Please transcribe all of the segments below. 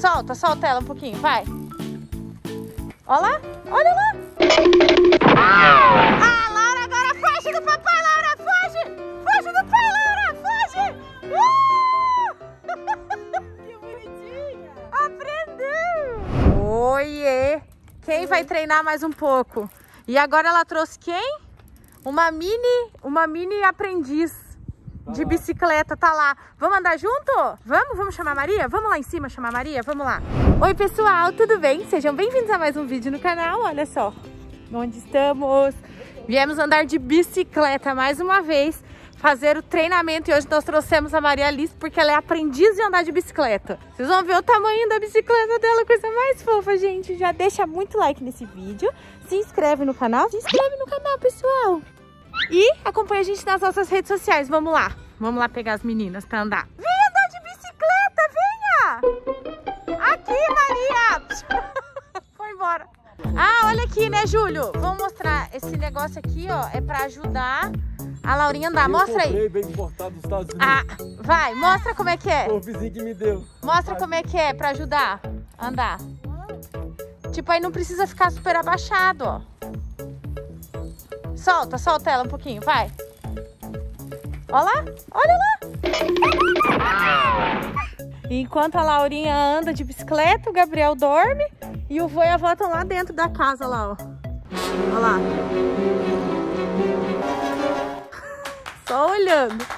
Solta, solta ela um pouquinho, vai. Olha lá, olha lá. Ah, Laura, agora foge do papai, Laura, foge. Foge do pai, Laura, foge. Uh! Que bonitinha! Aprendeu! Oiê! Quem vai treinar mais um pouco? E agora ela trouxe quem? Uma mini, uma mini aprendiz de bicicleta, tá lá. Vamos andar junto? Vamos? Vamos chamar a Maria? Vamos lá em cima chamar a Maria? Vamos lá. Oi, pessoal, tudo bem? Sejam bem-vindos a mais um vídeo no canal. Olha só onde estamos. Viemos andar de bicicleta mais uma vez, fazer o treinamento. E hoje nós trouxemos a Maria Alice porque ela é aprendiz de andar de bicicleta. Vocês vão ver o tamanho da bicicleta dela, coisa mais fofa, gente. Já deixa muito like nesse vídeo, se inscreve no canal, se inscreve no canal, pessoal. E acompanha a gente nas nossas redes sociais. Vamos lá. Vamos lá pegar as meninas pra andar. Vem andar de bicicleta, venha! Aqui, Maria! Foi embora. Ah, olha aqui, né, Júlio? Vamos mostrar. Esse negócio aqui, ó, é pra ajudar a Laurinha a andar. Mostra aí. Eu bem importado dos Estados Unidos. Ah, vai, mostra como é que é. Foi o vizinho que me deu. Mostra como é que é pra ajudar a andar. Tipo, aí não precisa ficar super abaixado, ó. Solta, solta ela um pouquinho, vai. Olha lá, olha lá. Enquanto a Laurinha anda de bicicleta, o Gabriel dorme e o vô e a estão lá dentro da casa, lá, ó. Olha lá. Só olhando.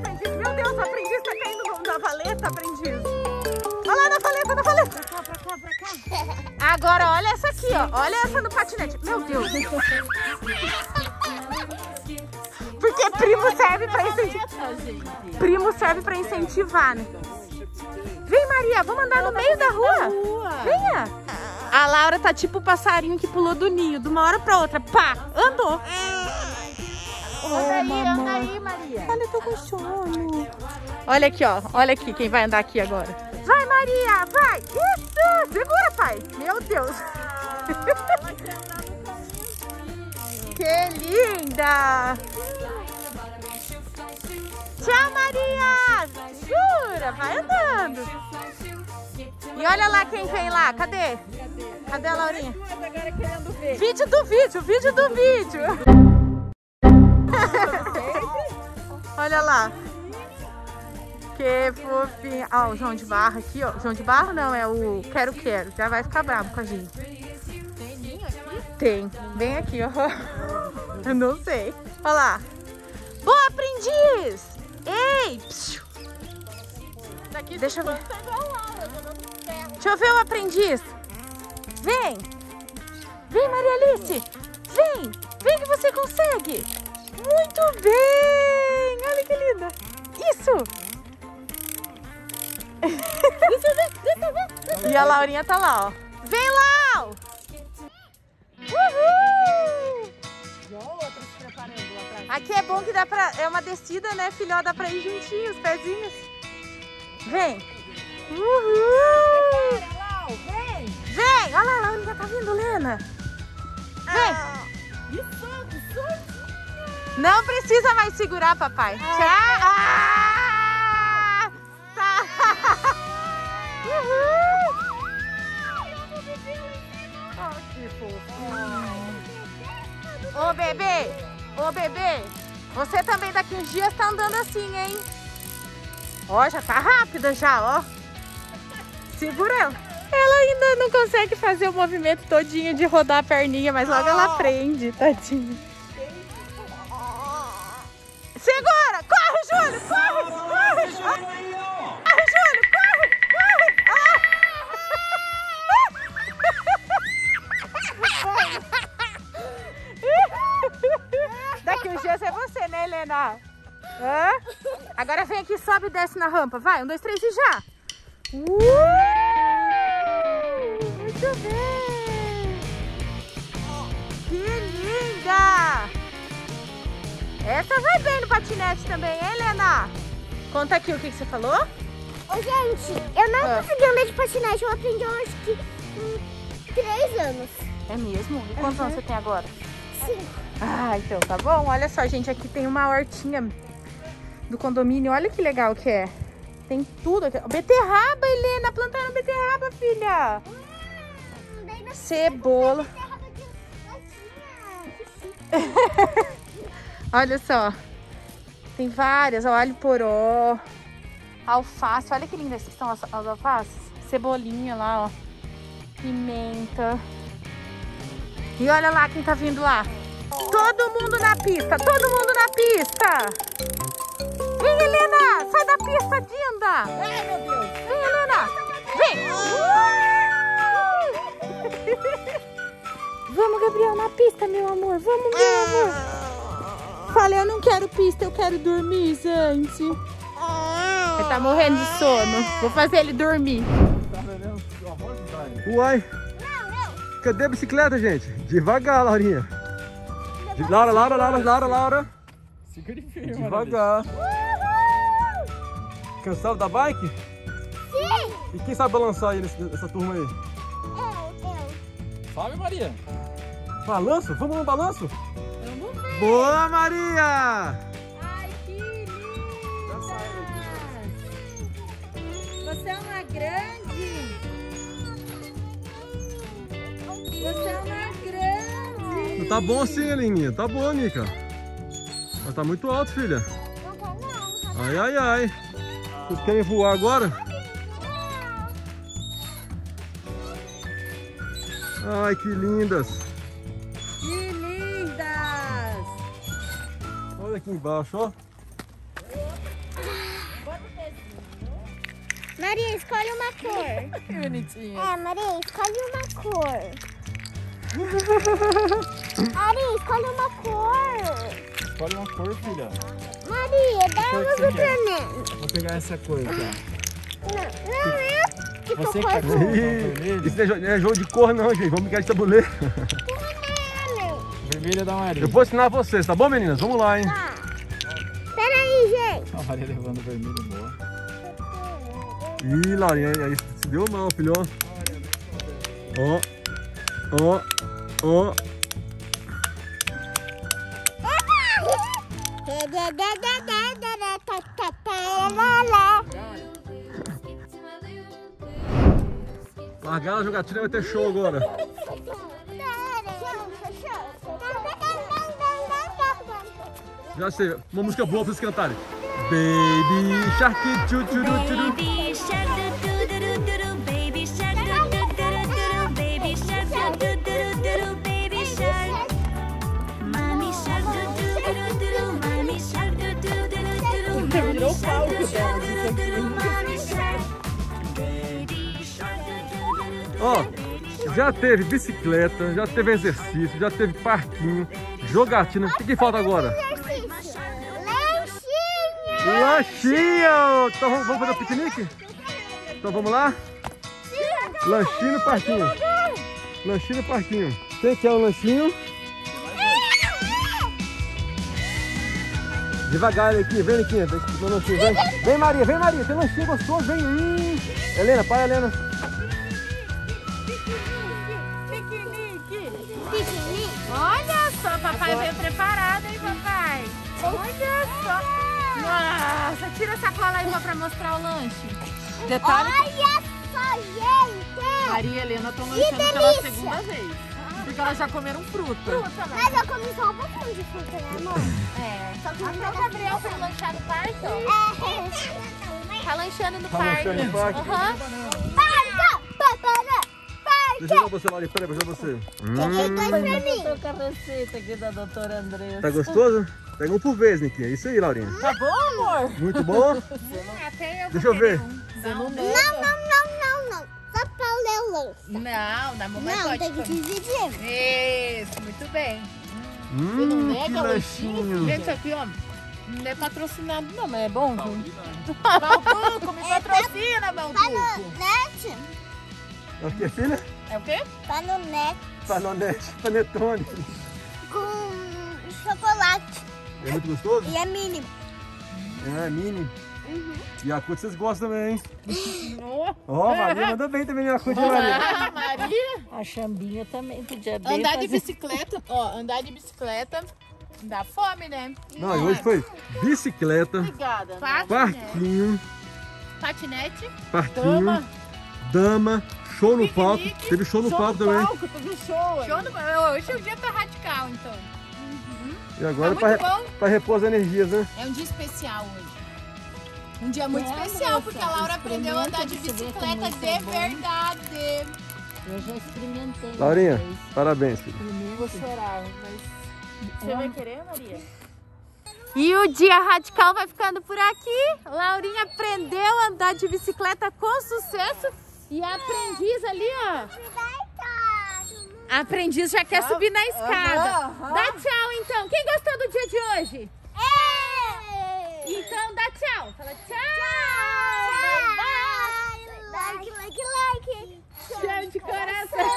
Aprendiz. Meu Deus, o aprendiz tá caindo na valeta, aprendiz. Olha lá na valeta, na valeta. Pra cá, pra cá, pra cá. Agora, olha essa aqui, ó. Olha essa no patinete. Meu Deus. Porque primo serve pra incentivar. Primo serve pra incentivar, né? Vem, Maria, vamos andar no meio da rua. Rua. Venha. A Laura tá tipo o passarinho que pulou do ninho, de uma hora pra outra. Pá, andou. Anda aí, anda aí, Maria. Olha, eu tô com sono. Olha aqui, ó. Olha aqui quem vai andar aqui agora. Vai, Maria, vai. Isso. Segura, pai. Meu Deus. que linda. Tchau, Maria. Jura, vai andando. E olha lá quem vem lá. Cadê? Cadê a Laurinha? Vídeo do vídeo, vídeo do vídeo. Olha lá. Que fofinho. Ó, o João de Barro aqui, ó. João de Barro não, é o Quero Quero. Já vai ficar bravo com a gente. Tem ninho aqui? Tem. Bem aqui, ó. Eu não sei. Olha lá. Boa, aprendiz! Ei! psiu. Daqui Deixa eu ver. Ferro. Deixa eu ver o aprendiz. Vem! Vem, Maria Alice! Vem! Vem que você consegue! Muito bem! Que linda! Isso! e a Laurinha tá lá, ó. Vem, Lau! Uhul! Aqui é bom que dá pra... É uma descida, né, filhó? Dá pra ir juntinho, os pezinhos. Vem! Uhul! Vem. Vem! Olha lá, a Laurinha tá vindo, Lena. Não precisa mais segurar, papai. Tchau! Ah! Tá! Uhul! Que fofinho. Ô, bebê! Ô, bebê! Você também daqui uns dias tá andando assim, hein? Ó, já tá rápida já, ó. Segura ela. Ela ainda não consegue fazer o movimento todinho de rodar a perninha, mas logo ela aprende, tadinha. Segura! Corre, Júlio! Corre! Corre! Corre, Júlio! Corre! Corre! Ah! Daqui uns dias é você, né, Helena? Hã? Agora vem aqui, sobe e desce na rampa. Vai, um, dois, três e já! Uh! Muito Deixa Essa vai bem no patinete também, hein, Helena? Conta aqui o que, que você falou. Ô, gente, eu não Ah. consegui andar de patinete. Eu aprendi, eu acho que com três anos. É mesmo? E quantos anos você tem agora? Cinco. Ah, então tá bom. Olha só, gente, aqui tem uma hortinha do condomínio. Olha que legal que é. Tem tudo aqui. Beterraba, Helena. Plantaram beterraba, filha. Hum, Cebola. terraba de. Olha só. Tem várias. ó, Alho poró. Alface. Olha que lindas que são as, as alfaces. Cebolinha lá, ó. Pimenta. E olha lá quem tá vindo lá. Todo mundo na pista. Todo mundo na pista. Vem, Helena. Sai da pista, Dinda. Ai, meu Deus. Vem, Helena. Vem. Vamos, Gabriel, na pista, meu amor. Vamos, meu amor. Falei, eu não quero pista, eu quero dormir, gente. Ele tá morrendo de sono. Vou fazer ele dormir. Uai. Cadê a bicicleta, gente? Devagar, Laurinha. De- Laura, Laura, Laura, Laura, Laura. Segura firme, Devagar. Cansado da bike? Sim. E quem sabe balançar aí nesse- nessa turma aí? Eu, eu. Sobe, Maria. Balanço? Vamos no balanço? Boa, Maria! Ai, que linda. Você é uma grande. Você é uma grande. Tá bom sim, Elininha. Tá bom, Nica. Mas tá muito alto, filha. Não tá não. Ai, ai, ai. Vocês querem voar agora? Ai, que lindas. Aqui embaixo, ó. Maria, escolhe uma cor. Que bonitinha. É, Maria, escolhe uma cor. Maria, escolhe uma cor. Escolhe uma cor, filha. Maria, dá uma você pra mim. Vou pegar essa cor ó. Não, não é que Você que cor tá com Ih, vermelho. Isso não é não é jogo de cor não, gente. Vamos brincar de tabuleiro. Vermelho é da Maria. Eu vou ensinar vocês, tá bom, meninas? Vamos lá, hein? Tá. A Maria levando o vermelho boa. Ih, Laurinha, aí se deu mal, filho. Ó, ó, ó. Largar a jogatina vai ter show agora. Já sei, uma música boa pra vocês cantarem. Baby Shark, tchu, tchu, tchu, tchu. Baby shark doo doo doo baby shark doo doo doo baby shark doo doo doo baby shark. Mommy shark doo doo doo mommy shark doo doo doo mommy shark doo doo mommy shark baby shark Ó, já teve bicicleta, já teve exercício, já teve parquinho, jogatina. O que, que falta agora? Lanchinho! Então vamos, vamos fazer o piquenique? Então vamos lá? Lanchinho no parquinho. Lanchinho no parquinho. Quem quer um lanchinho? Devagar aqui, vem aqui, lanchinho, vem. Vem Maria, vem Maria, tem lanchinho gostoso, vem. Hum. Helena, para Helena. Olha só, papai veio preparado, hein, papai? Olha só. Nossa, tira a sacola aí pra mostrar o lanche. Detalhe Olha só, gente! Maria e Helena estão lanchando pela segunda vez. Porque elas já comeram fruta. Mas eu comi só um pouquinho de fruta, né, amor? É. Só que o Gabriel foi lanchar no parque. É. Tá lanchando no Tá parque. lanchando no parque. Aham. Parca! Papará! Deixa eu ver você, Maria, peraí, deixa eu ver você. Hum, Dois pra mim. Tô com a receita aqui da doutora Andressa. tá gostoso? Pega um por vez, Niquinha. É isso aí, Laurinha. Tá bom, amor? Muito bom. Até eu Deixa eu ver. Você não Não, não, não, não, não. Só pra ler o lanche. Não, na mamãe Não, pode tem que dividir. Isso, muito bem. Hum, que Nega lanchinho. Gente, isso aqui, ó, não é patrocinado não, mas é bom, viu? Malduco, me patrocina, Tá Malduco. no net? É o que, filha? É o quê? Panonete Panonete, panetone. É muito gostoso? E é mínimo. É, mini. E a vocês gostam também, hein? Ó, Ó, Maria mandou bem também a Yakult, Maria. Ah, Maria. A chambinha também podia bem Andar de fazer. bicicleta, ó, andar de bicicleta dá fome, né? Não, e hoje foi bicicleta, Obrigada. né? Patinete, parquinho, patinete, parquinho, dama, dama, show no palco. Teve show no Show palco também. palco, show. show no... Hoje o dia tá radical, então. E agora Tá para repor as energias, né? É um dia especial hoje. Um dia muito É, especial, moça, porque a Laura aprendeu a andar de bicicleta é de bom. verdade. Eu já experimentei. Laurinha, vez. parabéns, filho. Vou chorar, mas... Você vai querer, Maria? E o dia radical vai ficando por aqui. Laurinha aprendeu a andar de bicicleta com sucesso. E a aprendiz ali, ó. A aprendiz já quer subir na escada. Dá tchau, então. Hoje? Então dá tchau. Fala tchau. Like, like, like. Tchau de coração.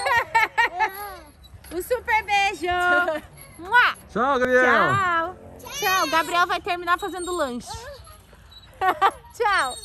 Um super beijo. Tchau, Gabriel. Tchau. Tchau. Gabriel vai terminar fazendo lanche. Tchau.